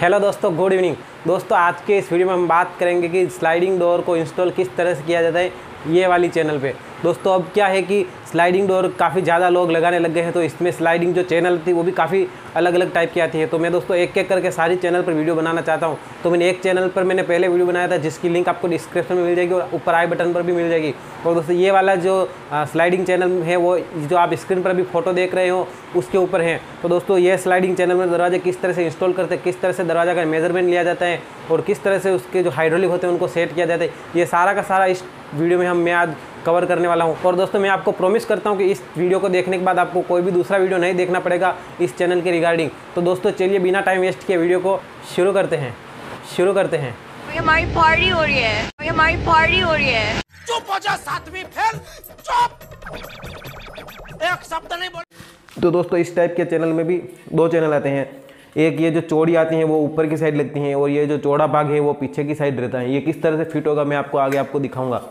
Hello दोस्तों good evening दोस्तों, आज के इस वीडियो में हम बात करेंगे कि स्लाइडिंग डोर को इंस्टॉल किस तरह से किया जाता है ये वाली चैनल पे। दोस्तों, अब क्या है कि स्लाइडिंग डोर काफ़ी ज़्यादा लोग लगाने लग गए हैं तो इसमें स्लाइडिंग जो चैनल थी, वो भी काफ़ी अलग अलग टाइप की आती है। तो मैं दोस्तों, एक एक करके सारी चैनल पर वीडियो बनाना चाहता हूँ। तो मैंने एक चैनल पर मैंने पहले वीडियो बनाया था, जिसकी लिंक आपको डिस्क्रिप्शन में मिल जाएगी और ऊपर आई बटन पर भी मिल जाएगी। और दोस्तों, ये वाला जो स्लाइडिंग चैनल है, वो जो आप स्क्रीन पर अभी फ़ोटो देख रहे हो, उसके ऊपर है। तो दोस्तों, ये स्लाइडिंग चैनल में दरवाजे किस तरह से इंस्टॉल करते हैं, किस तरह से दरवाज़ा का मेज़रमेंट लिया जाता है, और किस तरह से उसके जो हाइड्रोलिक होते हैं, उनको सेट किया जाता है, ये सारा का सारा इस वीडियो में हम, मैं आज कवर करने वाला हूँ। और दोस्तों मैं आपको प्रॉमिस करता हूँ कि इस वीडियो को देखने के बाद आपको कोई भी दूसरा वीडियो नहीं देखना पड़ेगा इस चैनल के रिगार्डिंग तो दोस्तों चलिए बिना टाइम वेस्ट किए वीडियो को शुरू करते हैं। शुरू करते हैं। हमारी पार्टी हो रही है। हमारी पार्टी हो रही है। चुप हो जा सातवीं फेल। चुप। एक शब्द नहीं बोल तो दोस्तों इस टाइप के चैनल में भी दो चैनल आते हैं। एक ये जो चौड़ी आती हैं वो ऊपर की साइड लगती हैं और ये जो चौड़ा भाग है वो पीछे की साइड रहता है। ये किस तरह से फिट होगा मैं आपको आगे आपको दिखाऊँगा।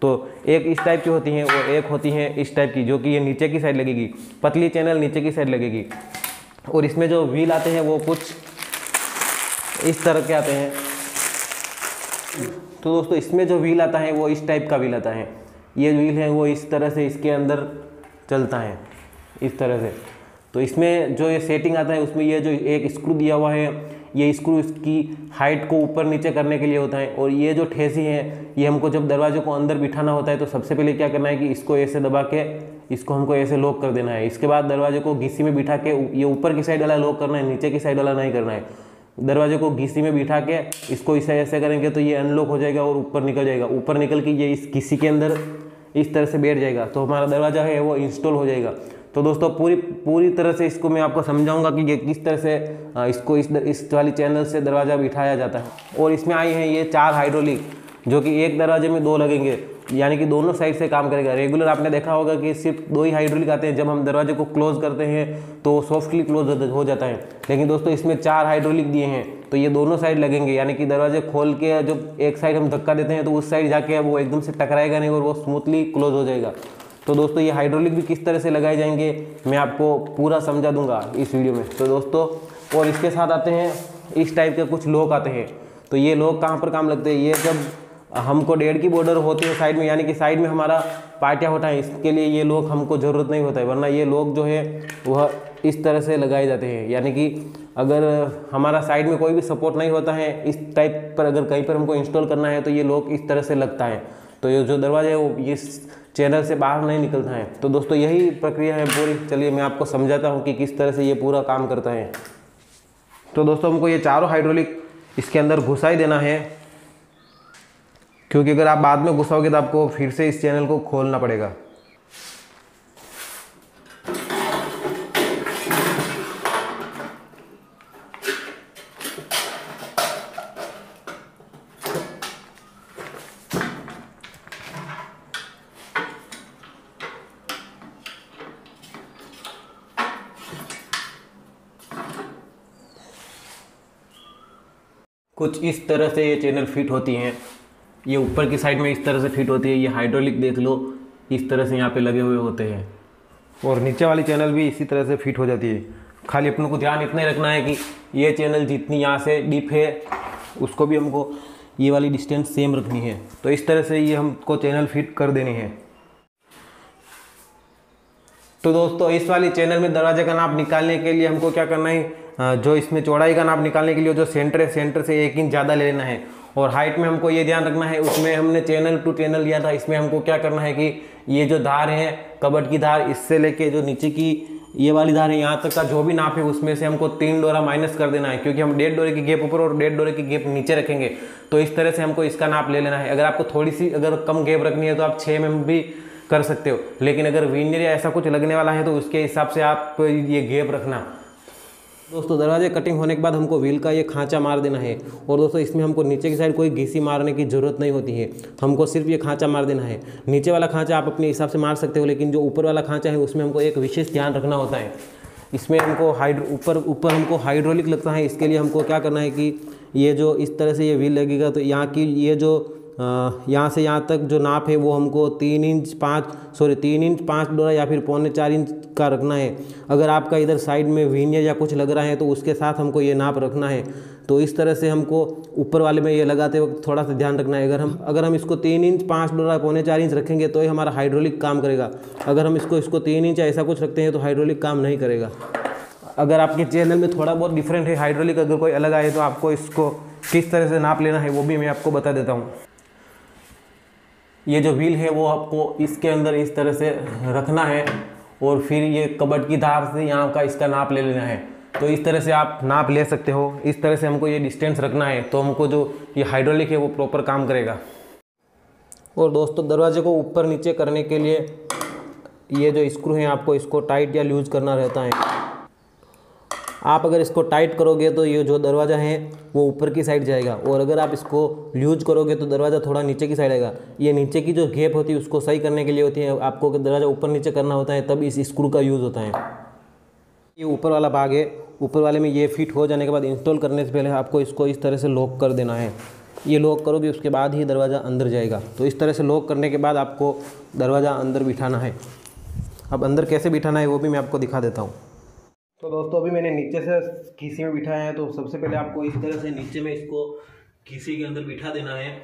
तो एक इस टाइप की होती हैं और एक होती हैं इस टाइप की, जो कि ये नीचे की साइड लगेगी। पतली चैनल नीचे की साइड लगेगी। और इसमें जो व्हील आते हैं, वो कुछ इस तरह के आते हैं। तो दोस्तों, इसमें जो व्हील आता है, वो इस टाइप का व्हील आता है। ये व्हील है, वो इस तरह से इसके अंदर चलता है। इस तरह से। तो इसमें जो ये सेटिंग आता है, उसमें ये जो एक स्क्रू दिया हुआ है ये स्क्रू इसकी हाइट को ऊपर नीचे करने के लिए होता है और ये जो ठेसी है, ये हमको जब दरवाजे को अंदर बिठाना होता है तो सबसे पहले क्या करना है कि इसको ऐसे दबा के, इसको हमको ऐसे लॉक कर देना है। इसके बाद दरवाजे को घीसी में बिठा के, ये ऊपर की साइड वाला लॉक करना है, नीचे की साइड वाला नहीं करना है। दरवाजे को घीसी में बिठा के इसको इसे ऐसे करेंगे तो ये अनलॉक हो जाएगा और ऊपर निकल जाएगा। ऊपर निकल के ये इस घीसी के अंदर इस तरह से बैठ जाएगा। तो हमारा दरवाज़ा है, वो इंस्टॉल हो जाएगा। तो दोस्तों, पूरी पूरी तरह से इसको मैं आपको समझाऊँगा कि ये किस तरह से इसको इस इस वाली चैनल से दरवाज़ा बिठाया जाता है। और इसमें आई हैं ये चार हाइड्रोलिक जो कि एक दरवाजे में दो लगेंगे, यानी कि दोनों साइड से काम करेगा। रेगुलर आपने देखा होगा कि सिर्फ़ दो ही हाइड्रोलिक आते हैं। जब हम दरवाजे को क्लोज करते हैं तो सॉफ्टली क्लोज हो जाता है। लेकिन दोस्तों, इसमें चार हाइड्रोलिक दिए हैं तो ये दोनों साइड लगेंगे। यानी कि दरवाजे खोल के जब एक साइड हम धक्का देते हैं तो उस साइड जाके वो एकदम से टकराएगा नहीं और वो स्मूथली क्लोज हो जाएगा। तो दोस्तों, ये हाइड्रोलिक भी किस तरह से लगाए जाएँगे, मैं आपको पूरा समझा दूँगा इस वीडियो में। तो दोस्तों, और इसके साथ आते हैं, इस टाइप के कुछ लोग आते हैं। तो ये लोग कहाँ पर काम लगते हैं? ये जब हमको डेढ़ की बॉर्डर होती है साइड में, यानी कि साइड में हमारा पार्टियाँ होता है, इसके लिए ये लोग हमको ज़रूरत नहीं होता है, वरना ये लोग जो है, वह इस तरह से लगाए जाते हैं। यानी कि अगर हमारा साइड में कोई भी सपोर्ट नहीं होता है, इस टाइप पर अगर कहीं पर हमको इंस्टॉल करना है तो ये लोग इस तरह से लगता है। तो ये जो दरवाज़ा है वो ये चैनल से बाहर नहीं निकलता है। तो दोस्तों, यही प्रक्रिया है पूरी। चलिए मैं आपको समझाता हूँ कि किस तरह से ये पूरा काम करता है। तो दोस्तों, हमको ये चारों हाइड्रोलिक इसके अंदर घुसा ही देना है। क्योंकि अगर आप बाद में घुसाओगे तो आपको फिर से इस चैनल को खोलना पड़ेगा। कुछ इस तरह से ये चैनल फिट होती हैं। ये ऊपर की साइड में इस तरह से फिट होती है, ये हाइड्रोलिक देख लो, इस तरह से यहाँ पे लगे हुए होते हैं। और नीचे वाली चैनल भी इसी तरह से फिट हो जाती है। खाली अपने को ध्यान इतना ही रखना है कि ये चैनल जितनी यहाँ से डीप है, उसको भी हमको ये वाली डिस्टेंस सेम रखनी है। तो इस तरह से ये हमको चैनल फिट कर देनी है। तो दोस्तों, इस वाली चैनल में दरवाजे का नाप निकालने के लिए हमको क्या करना है? जो इसमें चौड़ाई का नाप निकालने के लिए जो सेंटर है सेंटर से एक इंच ज़्यादा ले लेना है। और हाइट में हमको ये ध्यान रखना है, उसमें हमने चैनल टू चैनल लिया था। इसमें हमको क्या करना है कि ये जो धार है कबट की धार, इससे लेके जो नीचे की ये वाली धार है, यहाँ तक का जो भी नाप है, उसमें से हमको तीन डोरा माइनस कर देना है, क्योंकि हम डेढ़ डोरे की गेप ऊपर और डेढ़ डोरे की गेप नीचे रखेंगे। तो इस तरह से हमको इसका नाप ले लेना है। अगर आपको थोड़ी सी अगर कम गेप रखनी है तो आप छः में भी कर सकते हो। लेकिन अगर विनियर या ऐसा कुछ लगने वाला है तो उसके हिसाब से आप ये गेप रखना। दोस्तों, दरवाजे कटिंग होने के बाद हमको व्हील का ये खांचा मार देना है। और दोस्तों, इसमें हमको नीचे की साइड कोई घीसी मारने की ज़रूरत नहीं होती है। हमको सिर्फ़ ये खांचा मार देना है। नीचे वाला खांचा आप अपने हिसाब से मार सकते हो, लेकिन जो ऊपर वाला खांचा है, उसमें हमको एक विशेष ध्यान रखना होता है। इसमें हमको हाइड्रो ऊपर ऊपर हमको हाइड्रोलिक लगता है। इसके लिए हमको क्या करना है कि ये जो इस तरह से ये व्हील लगेगा तो यहाँ की ये जो यहाँ से यहाँ तक जो नाप है वो हमको तीन इंच पाँच सॉरी तीन इंच पाँच डोरा या फिर पौने चार इंच का रखना है। अगर आपका इधर साइड में वीनियर या कुछ लग रहा है तो उसके साथ हमको ये नाप रखना है। तो इस तरह से हमको ऊपर वाले में ये लगाते वक्त थोड़ा सा ध्यान रखना है। अगर हम अगर हम इसको तीन इंच पाँच डोरा पौने चार इंच रखेंगे तो ही हमारा हाइड्रोलिक काम करेगा। अगर हम इसको इसको तीन इंच ऐसा कुछ रखते हैं तो हाइड्रोलिक काम नहीं करेगा। अगर आपके चैनल में थोड़ा बहुत डिफरेंट है, हाइड्रोलिक अगर कोई अलग आए तो आपको इसको किस तरह से नाप लेना है वो भी मैं आपको बता देता हूँ। ये जो व्हील है वो आपको इसके अंदर इस तरह से रखना है और फिर ये कबट की धार से यहाँ का इसका नाप ले लेना है। तो इस तरह से आप नाप ले सकते हो। इस तरह से हमको ये डिस्टेंस रखना है तो हमको जो ये हाइड्रोलिक है वो प्रॉपर काम करेगा। और दोस्तों, दरवाजे को ऊपर नीचे करने के लिए ये जो स्क्रू हैं, आपको इसको टाइट या लूज करना रहता है। आप अगर इसको टाइट करोगे तो ये जो दरवाज़ा है, वो ऊपर की साइड जाएगा। और अगर आप इसको ल्यूज करोगे तो दरवाज़ा थोड़ा नीचे की साइड आएगा। ये नीचे की जो गेप होती है, उसको सही करने के लिए होती है। आपको दरवाज़ा ऊपर नीचे करना होता है, तब इस स्क्रू का यूज़ होता है। ये ऊपर वाला भाग है। ऊपर वाले में ये फिट हो जाने के बाद इंस्टॉल करने से पहले आपको इसको इस तरह से लॉक कर देना है। ये लॉक करोगे, उसके बाद ही दरवाज़ा अंदर जाएगा। तो इस तरह से लॉक करने के बाद आपको दरवाज़ा अंदर बिठाना है। अब अंदर कैसे बिठाना है, वो भी मैं आपको दिखा देता हूँ। तो दोस्तों, अभी मैंने नीचे से किसी में बिठाया है तो सबसे पहले आपको इस तरह से नीचे में इसको किसी के अंदर बिठा देना है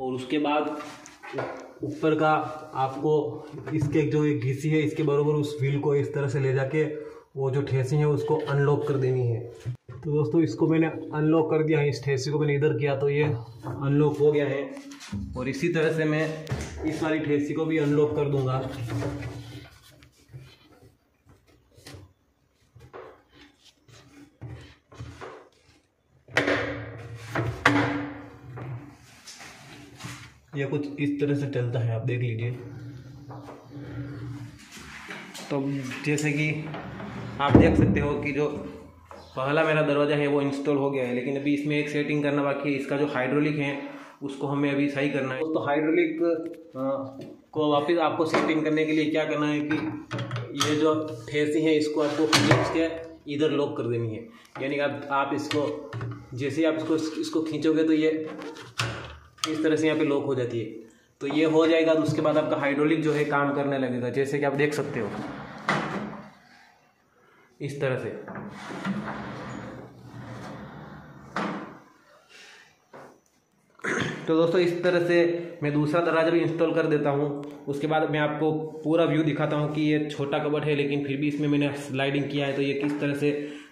और उसके बाद ऊपर का आपको इसके जो एक घिसी है, इसके बराबर उस व्हील को इस तरह से ले जाके वो जो ठेसी है, उसको अनलॉक कर देनी है। तो दोस्तों, इसको मैंने अनलॉक कर दिया है, इस ठेसी को मैंने इधर किया तो ये अनलॉक हो गया है। और इसी तरह से मैं इस वाली ठेसी को भी अनलॉक कर दूँगा। यह कुछ इस तरह से चलता है, आप देख लीजिए। तो जैसे कि आप देख सकते हो कि जो पहला मेरा दरवाज़ा है, वो इंस्टॉल हो गया है, लेकिन अभी इसमें एक सेटिंग करना बाकी है। इसका जो हाइड्रोलिक है, उसको हमें अभी सही करना है। तो हाइड्रोलिक को वापस आपको सेटिंग करने के लिए क्या करना है कि ये जो ठेसी है, इसको आपको खींच के इधर लॉक कर देनी है। यानी आप आप इसको, जैसे आप इसको इसको खींचोगे तो ये इस तरह से यहाँ पे लॉक हो जाती है। तो ये हो जाएगा तो उसके बाद आपका हाइड्रोलिक जो है काम करने लगेगा, जैसे कि आप देख सकते हो। इस तरह से। तो दोस्तों, इस तरह से मैं दूसरा दरवाज़ा भी इंस्टॉल कर देता हूँ। उसके बाद मैं आपको पूरा व्यू दिखाता हूँ कि ये छोटा कबट है, लेकिन फिर भी इसमें मैंने स्लाइडिंग किया है तो ये किस तरह से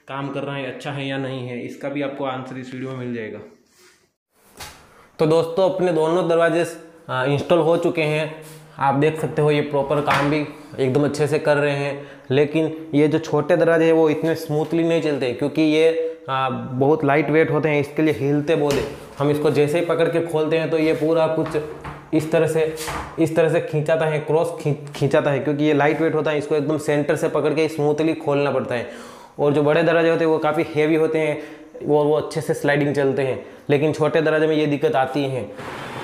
काम कर रहा है अच्छा है या नहीं है, इसका भी आपको आंसर इस वीडियो में मिल जाएगा। तो दोस्तों अपने दोनों दरवाजे इंस्टॉल हो चुके हैं। आप देख सकते हो ये प्रॉपर काम भी एकदम अच्छे से कर रहे हैं। लेकिन ये जो छोटे दरवाजे हैं वो इतने स्मूथली नहीं चलते क्योंकि ये आ, बहुत लाइट वेट होते हैं इसके लिए हिलते बोले हम इसको जैसे ही पकड़ के खोलते हैं तो ये पूरा कुछ इस तरह से इस तरह से खींचाता है क्रॉस खींचाता है क्योंकि ये लाइट वेट होता है इसको एकदम सेंटर से पकड़ के स्मूथली खोलना पड़ता है। और जो बड़े दरवाजे होते हैं वो काफ़ी हेवी होते हैं। वो वो अच्छे से स्लाइडिंग चलते हैं। लेकिन छोटे दराजे में ये दिक्कत आती है।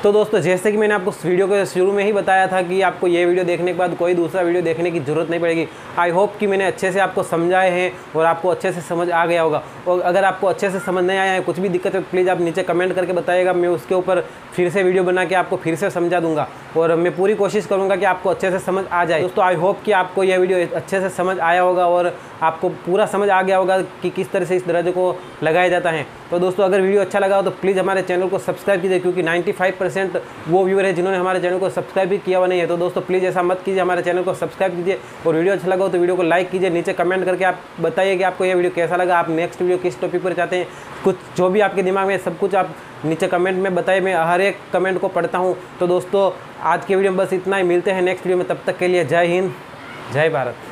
तो दोस्तों, जैसे कि मैंने आपको इस वीडियो के शुरू में ही बताया था कि आपको ये वीडियो देखने के बाद कोई दूसरा वीडियो देखने की ज़रूरत नहीं पड़ेगी। आई होप कि मैंने अच्छे से आपको समझाए हैं और आपको अच्छे से समझ आ गया होगा। और अगर आपको अच्छे से समझ नहीं आया है, कुछ भी दिक्कत है तो प्लीज़ आप नीचे कमेंट करके बताइएगा। मैं उसके ऊपर फिर से वीडियो बना के आपको फिर से समझा दूँगा। और मैं पूरी कोशिश करूँगा कि आपको अच्छे से समझ आ जाए। दोस्तों आई होप कि आपको यह वीडियो अच्छे से समझ आया होगा और आपको पूरा समझ आ गया होगा कि किस तरह से इस दरवाजे को लगाया जाता है। तो दोस्तों, अगर वीडियो अच्छा लगा हो तो प्लीज़ हमारे चैनल को सब्सक्राइब कीजिए, क्योंकि 95 परसेंट वो व्यूअर है जिन्होंने हमारे चैनल को सब्सक्राइब भी किया हुआ नहीं है। तो दोस्तों प्लीज़ ऐसा मत कीजिए, हमारे चैनल को सब्सक्राइब कीजिए और वीडियो अच्छा लगा हो तो वीडियो को लाइक कीजिए। नीचे कमेंट करके आप बताइए कि आपको यह वीडियो कैसा लगा। आप नेक्स्ट वीडियो किस टॉपिक पर चाहते हैं? कुछ जो भी आपके दिमाग में सब कुछ आप नीचे कमेंट में बताइए। मैं हर एक कमेंट को पढ़ता हूँ। तो दोस्तों, आज के वीडियो में बस इतना ही। मिलते हैं नेक्स्ट वीडियो में। तब तक के लिए जय हिंद, जय भारत।